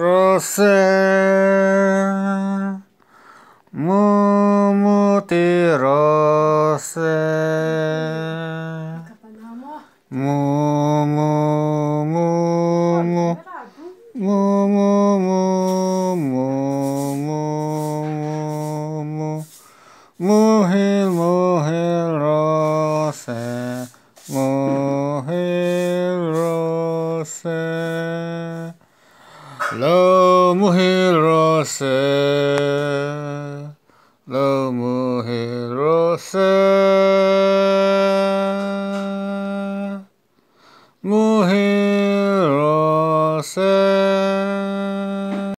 Rose Mumuti rose. Mumu mumu Mumu. Mumu mumu Muhil muhil rose. Muhil rose. Lo muhi rose, lo muhi rose, muhi.